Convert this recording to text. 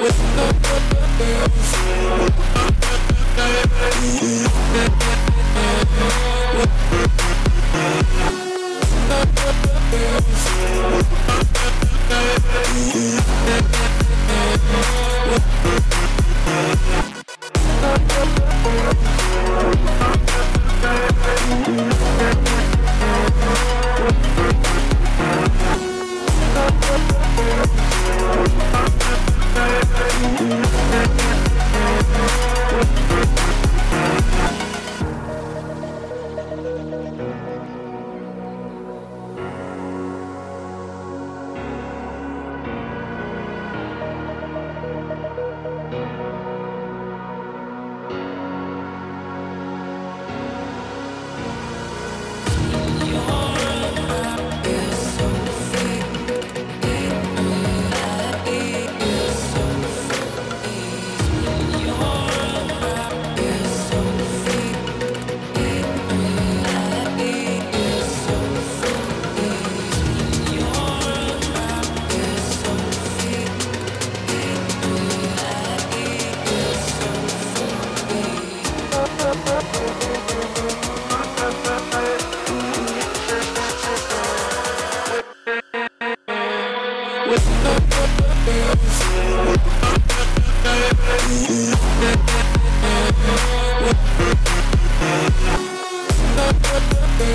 We'll